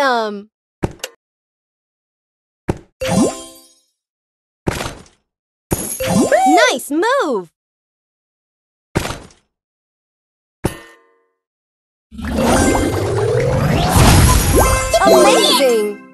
Awesome! Nice move! Amazing!